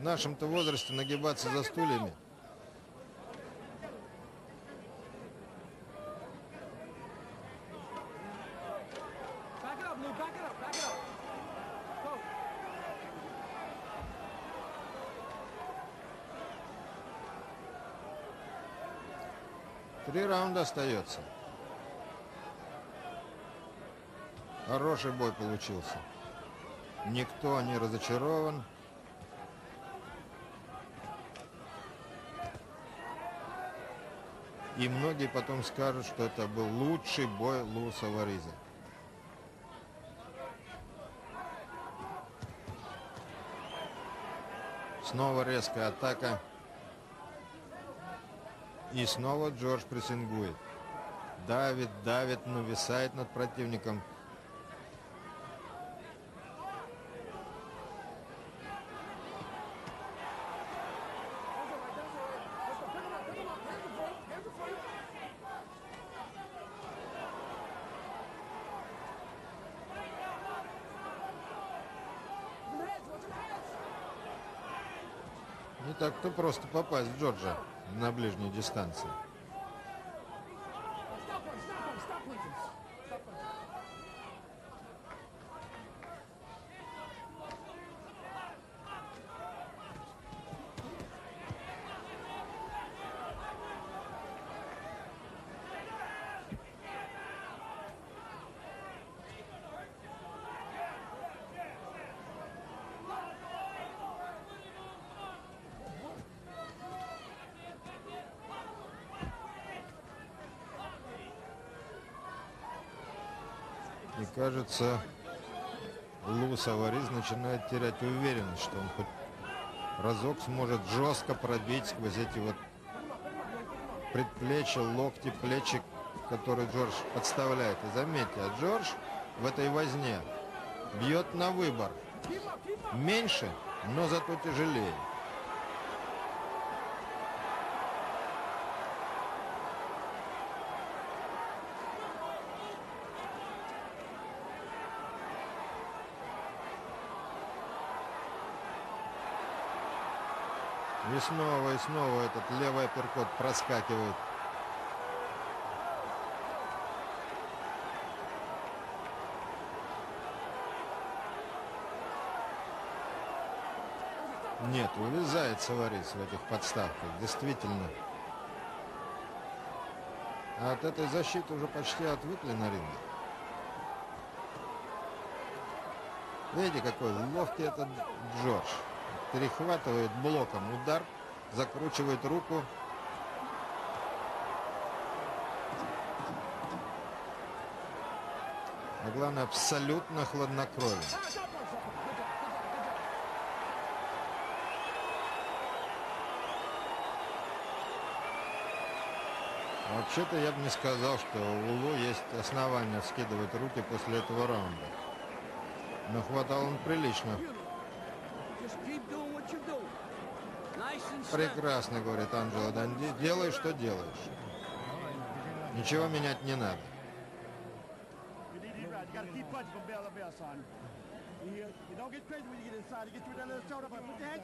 В нашем-то возрасте нагибаться за стульями. Три раунда остается. Хороший бой получился. Никто не разочарован. И многие потом скажут, что это был лучший бой Лу Савариза. Снова резкая атака. И снова Джордж прессингует. Давит, давит, нависает над противником. Не так-то просто попасть в Джорджа на ближней дистанции. И кажется, Лу Савариз начинает терять уверенность, что он хоть разок сможет жестко пробить сквозь эти вот предплечья, локти, плечи, которые Джордж подставляет. И заметьте, а Джордж в этой возне бьет на выбор. Меньше, но зато тяжелее. И снова, и снова этот левый апперкот проскакивает. Нет, увязает Саварис в этих подставках, действительно. А от этой защиты уже почти отвыкли на ринге. Видите, какой ловкий этот Джордж. Перехватывает блоком удар, закручивает руку. А главное, абсолютно хладнокровен. Вообще-то я бы не сказал, что у Лулу есть основания скидывать руки после этого раунда. Но хватал он прилично. Прекрасно, говорит Анджело Данди. Делай, что делаешь. Ничего менять не надо.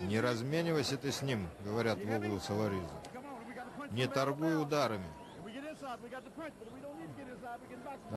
Не разменивайся ты с ним, говорят в углу punch Не торгуй ударами.